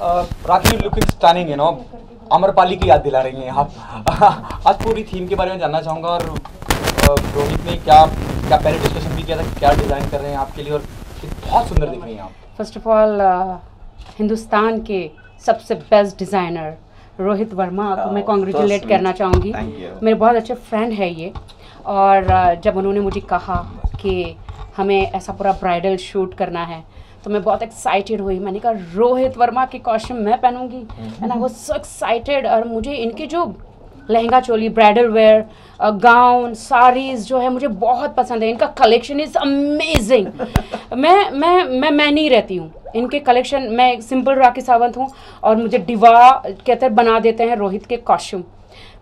Rakhi looking stunning you know? Amrapali की याद दिला रही हैं आप। आज पूरी थीम के बारे में जानना चाहूँगा और रोहित ने क्या क्या पहले डिस्कशन भी किया था क्या डिज़ाइन कर रहे हैं आपके लिए और बहुत सुंदर दिख रही हैं आप। फ़र्स्ट ऑफ़ ऑल हिंदुस्तान के सबसे बेस्ट डिज़ाइनर रोहित वर्मा को मैं Oh, कॉन्ग्रेचुलेट करना चाहूँगी। मेरे बहुत अच्छे फ्रेंड है ये। और जब उन्होंने मुझे कहा कि हमें ऐसा पूरा ब्राइडल शूट करना है तो मैं बहुत एक्साइटेड हुई। मैंने कहा रोहित वर्मा की कॉस्ट्यूम मैं पहनूँगी। And I was so excited और मुझे इनकी जो lehenga choli bridal wear gown saris जो है मुझे बहुत पसंद है। इनका कलेक्शन इज़ अमेजिंग मैं मैं मैं मैं नहीं रहती हूँ। इनके कलेक्शन मैं एक सिंपल राखी सावंत हूँ और मुझे डिवा कहते बना देते हैं रोहित के कॉस्ट्यूम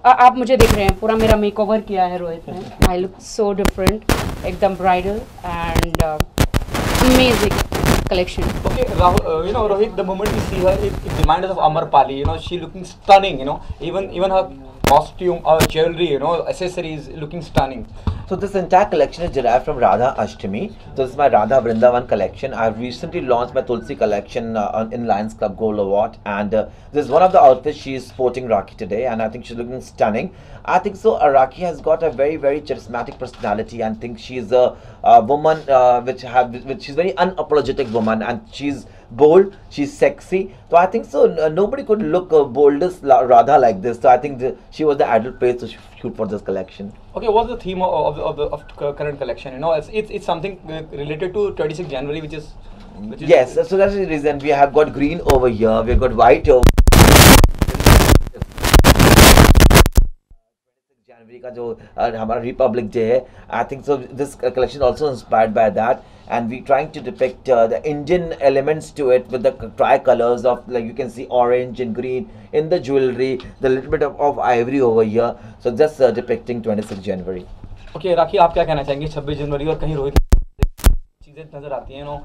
आप मुझे देख रहे हैं पूरा मेरा मेक ओवर किया है रोहित ने। आई लुक सो डिफरेंट एकदम bridal and amazing collection. Okay, Rahul, uh, you know, Rohit, the moment we see her, it, it reminds us of Amar Pali. You know, she looking stunning. You know, even even her costume, her jewelry, you know, accessories looking stunning. So this entire collection is derived from Radha Ashtami. So this is my Radha Vrindavan collection. I've recently launched my Tulsi collection uh, in Lions Club Gold Award, and uh, this is one of the outfits she is sporting Rakhi today, and I think she's looking stunning. I think so. Uh, Rakhi has got a very very charismatic personality, and think she's a, a woman uh, which have which she's very unapologetic woman, and she's bold, she's sexy. So I think so. n- nobody could look uh, bold as La- Radha like this. So I think the, she was the ideal place to sh- shoot for this collection. Okay, what's the theme of of, of the of the current collection? You know, it's it's, it's something uh, related to 26 January, which is which is Yes, so that's the reason we have got green over here, we've got white over जनवरी का जो uh, हमारा republic day है I think so this collection also inspired by that and we trying to depict uh, the indian elements to it with the tri colors of like you can see orange and green in the jewelry the little bit of, of ivory over here so just uh, depicting 26 january okay Rakhi आप क्या कहना चाहेंगे 26 जनवरी और कहीं रोहित चीजें नजर आती हैं नो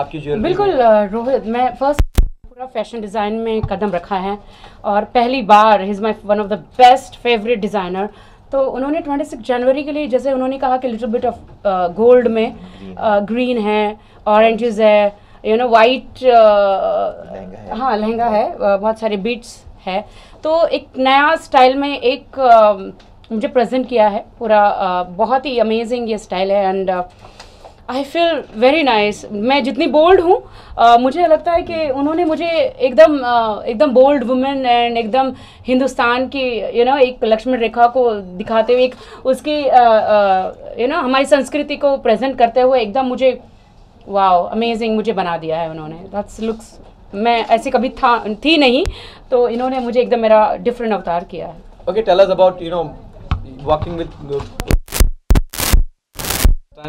आपकी ज्वेलरी बिल्कुल अ, रोहित मैं फर्स्ट पूरा फैशन डिज़ाइन में कदम रखा है और पहली बार is my one of the best favourite designer तो उन्होंने 26 जनवरी के लिए जैसे उन्होंने कहा कि लिटिल बिट ऑफ़ गोल्ड में ग्रीन है ऑरेंजेस है यू नो वाइट हाँ। लहंगा है बहुत सारे बीट्स है। तो एक नया स्टाइल में एक uh, मुझे प्रेजेंट किया है पूरा uh, बहुत ही अमेजिंग ये स्टाइल है। And I feel very nice मैं जितनी बोल्ड हूँ मुझे लगता है कि उन्होंने मुझे एकदम एकदम बोल्ड वुमेन एंड एकदम हिंदुस्तान की यू नो एक लक्ष्मण रेखा को दिखाते हुए एक उसकी यू नो हमारी संस्कृति को प्रेजेंट करते हुए एकदम मुझे वाओ अमेजिंग मुझे बना दिया है उन्होंने। दैट्स लुक्स मैं ऐसी कभी था थी नहीं तो इन्होंने मुझे एकदम मेरा डिफरेंट अवतार किया है। Okay, tell us about you know working with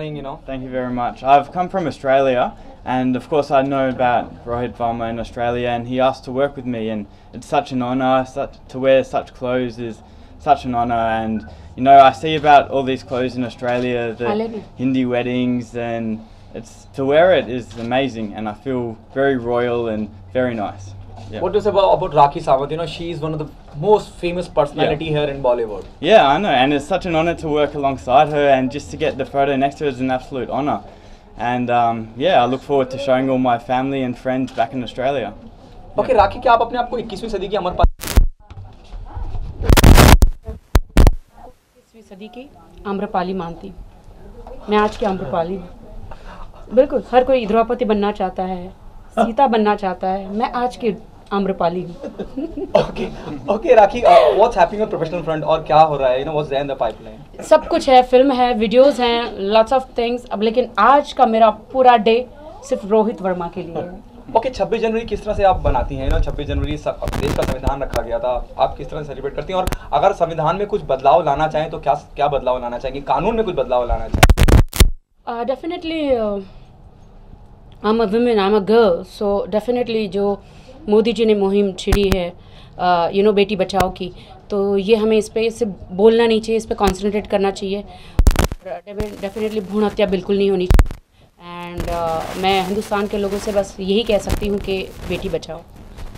you know. Thank you very much. I've come from Australia, and of course, I know about Rohit Varma in Australia, and he asked to work with me, and it's such an honour. Such, to wear such clothes is such an honour, and you know, I see about all these clothes in Australia, the Hindi weddings, and it's to wear it is amazing, and I feel very royal and very nice. Yeah. What do you say about, about Rakhi Sawant? You know, she is one of the most famous personality yeah. here in Bollywood. Yeah, I know, and it's such an honour to work alongside her, and just to get the photo next to her is an absolute honour. And um, yeah, I look forward to showing all my family and friends back in Australia. Okay Rakhi क्या आप अपने आप को 21वीं सदी की अमर सदी की आम्रपाली मानती मैं आज की आम्रपाली हूँ बिल्कुल हर कोई द्रौपदी बनना चाहता है सीता बनना चाहता है मैं आज की आम्रपाली। हूँ okay okay Rakhi what's happening on professional front और क्या हो रहा है? You know what's there in the pipeline सब कुछ है फ़िल्म है वीडियोस हैं लॉट्स ऑफ़ थिंग्स अब लेकिन आज का मेरा पूरा डे सिर्फ़ रोहित वर्मा के लिए है। ओके 26 जनवरी किस तरह से आप बनाती हैं? नो 26 जनवरी देश का संविधान रखा गया था। आप किस तरह से सेलिब्रेट करती हैं? और अगर संविधान में कुछ बदलाव लाना चाहें तो क्या क्या बदलाव लाना चाहेंगे? कानून में कुछ बदलाव लाना चाहें? Uh, definitely, uh, I'm a woman, I'm a girl, so definitely जो मोदी जी ने मुहिम छिड़ी है यू नो बेटी बचाओ की। तो ये हमें इस पर सिर्फ़ बोलना नहीं चाहिए इस पर कॉन्सेंट्रेट करना चाहिए। डेफिनेटली भ्रूण हत्या बिल्कुल नहीं होनी चाहिए। एंड uh, मैं हिंदुस्तान के लोगों से बस यही कह सकती हूँ कि बेटी बचाओ।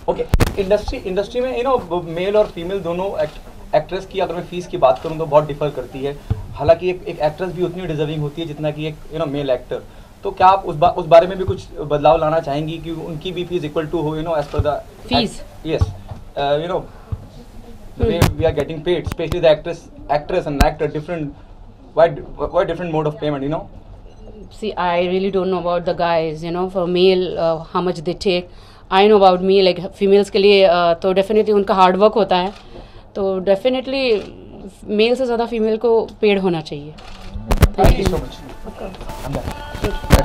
ओके इंडस्ट्री इंडस्ट्री में यू नो मेल और फीमेल दोनों एक्ट्रेस की अगर मैं फ़ीस की बात करूँ तो बहुत डिफर करती है। हालाँकि एक एक एक्ट्रेस भी उतनी डिजर्विंग होती है जितना कि एक यू नो मेल एक्टर तो क्या आप उस बा, उस बारे में भी कुछ बदलाव लाना चाहेंगी कि उनकी भी फ़ीस इक्वल टू हो you know as per the Fees? Yes you know we are getting paid especially the actress actress and actor different why why different mode of payment you know see i really don't know about the guys you know for male uh, how much they take i know about me like females के लिए uh, तो definitely उनका hard work होता है तो definitely mail से ज़्यादा female को पेड होना चाहिए thank you so much Thank you.